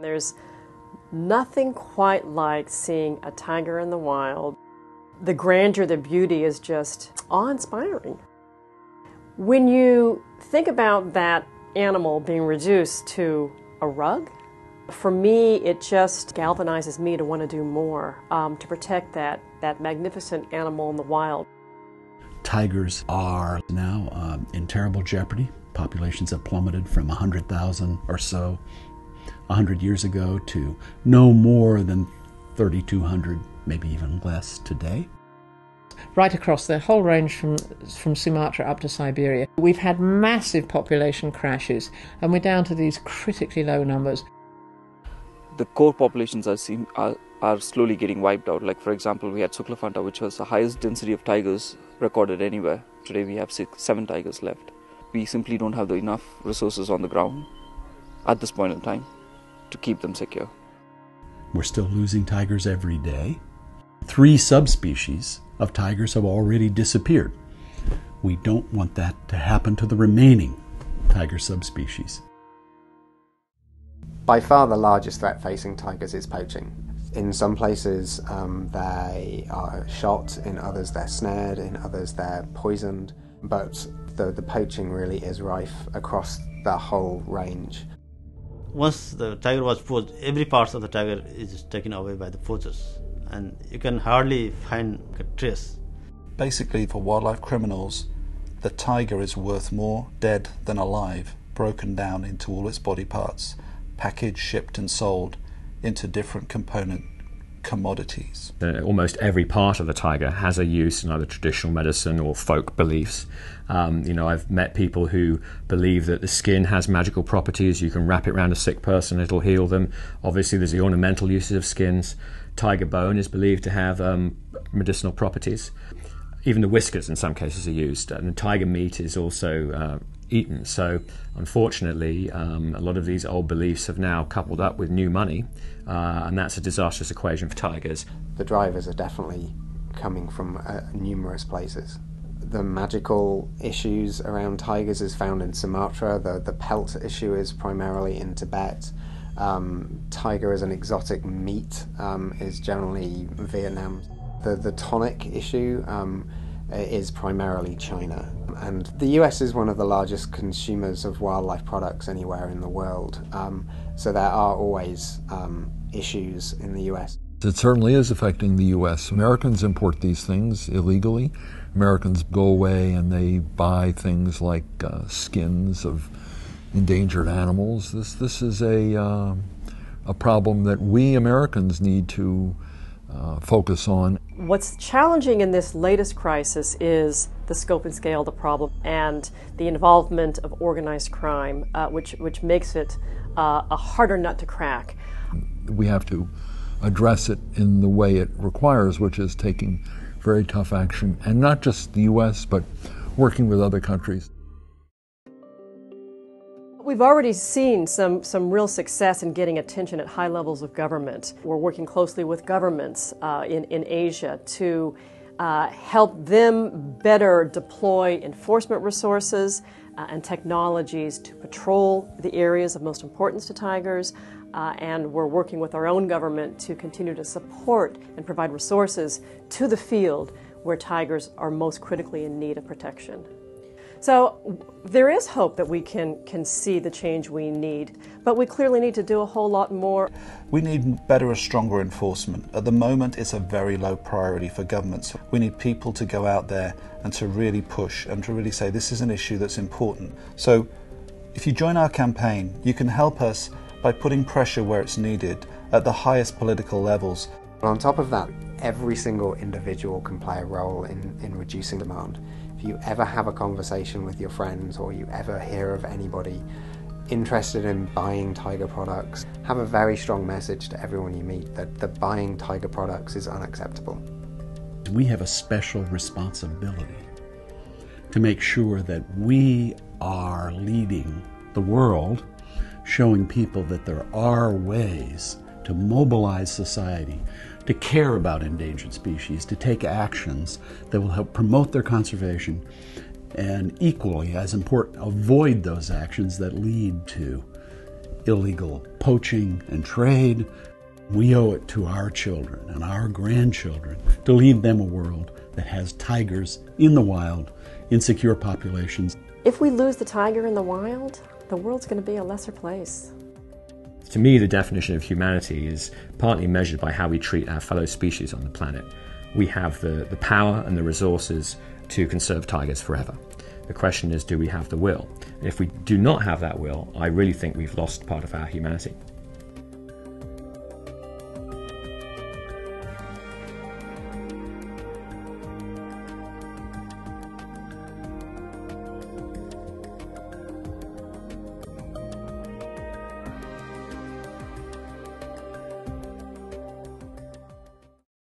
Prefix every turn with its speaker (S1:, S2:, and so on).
S1: There's nothing quite like seeing a tiger in the wild. The grandeur, the beauty is just awe inspiring. When you think about that animal being reduced to a rug, for me, it just galvanizes me to want to do more um, to protect that, that magnificent animal in the wild.
S2: Tigers are now um, in terrible jeopardy. Populations have plummeted from 100,000 or so 100 years ago to no more than 3,200, maybe even less today.
S3: Right across the whole range from, from Sumatra up to Siberia. We've had massive population crashes and we're down to these critically low numbers.
S4: The core populations are, seem, are, are slowly getting wiped out. Like, for example, we had Suklaphanta, which was the highest density of tigers recorded anywhere. Today we have six, seven tigers left. We simply don't have the enough resources on the ground at this point in time to keep them secure.
S2: We're still losing tigers every day. Three subspecies of tigers have already disappeared. We don't want that to happen to the remaining tiger subspecies.
S5: By far the largest threat facing tigers is poaching. In some places, um, they are shot, in others, they're snared, in others, they're poisoned. But the, the poaching really is rife across the whole range
S6: once the tiger was poached, every part of the tiger is taken away by the poachers, and you can hardly find a trace.
S7: Basically, for wildlife criminals, the tiger is worth more dead than alive, broken down into all its body parts, packaged, shipped, and sold into different component commodities.
S8: Uh, almost every part of the tiger has a use in either traditional medicine or folk beliefs. Um, you know, I've met people who believe that the skin has magical properties. You can wrap it around a sick person, it'll heal them. Obviously, there's the ornamental uses of skins. Tiger bone is believed to have um, medicinal properties. Even the whiskers, in some cases, are used. And tiger meat is also uh, eaten. So, unfortunately, um, a lot of these old beliefs have now coupled up with new money, uh, and that's a disastrous equation for tigers.
S5: The drivers are definitely coming from uh, numerous places. The magical issues around tigers is found in Sumatra. The the pelt issue is primarily in Tibet. Um, tiger as an exotic meat um, is generally Vietnam. The the tonic issue um, is primarily China. And the US is one of the largest consumers of wildlife products anywhere in the world. Um, so there are always um, issues in the US.
S9: It certainly is affecting the U.S. Americans import these things illegally. Americans go away and they buy things like uh, skins of endangered animals. This this is a uh, a problem that we Americans need to uh, focus on.
S1: What's challenging in this latest crisis is the scope and scale of the problem and the involvement of organized crime, uh, which, which makes it uh, a harder nut to crack.
S9: We have to address it in the way it requires, which is taking very tough action, and not just the U.S., but working with other countries.
S1: We've already seen some, some real success in getting attention at high levels of government. We're working closely with governments uh, in, in Asia to uh, help them better deploy enforcement resources uh, and technologies to patrol the areas of most importance to tigers. Uh, and we're working with our own government to continue to support and provide resources to the field where tigers are most critically in need of protection. So there is hope that we can, can see the change we need, but we clearly need to do a whole lot more.
S7: We need better and stronger enforcement. At the moment, it's a very low priority for governments. We need people to go out there and to really push and to really say this is an issue that's important. So if you join our campaign, you can help us by putting pressure where it's needed at the highest political levels.
S5: But on top of that, every single individual can play a role in, in reducing demand. If you ever have a conversation with your friends or you ever hear of anybody interested in buying Tiger products, have a very strong message to everyone you meet that, that buying Tiger products is unacceptable.
S2: We have a special responsibility to make sure that we are leading the world, showing people that there are ways to mobilize society to care about endangered species, to take actions that will help promote their conservation, and equally as important, avoid those actions that lead to illegal poaching and trade. We owe it to our children and our grandchildren to leave them a world that has tigers in the wild in secure populations.
S1: If we lose the tiger in the wild, the world's going to be a lesser place.
S8: To me, the definition of humanity is partly measured by how we treat our fellow species on the planet. We have the, the power and the resources to conserve tigers forever. The question is, do we have the will? And if we do not have that will, I really think we've lost part of our humanity.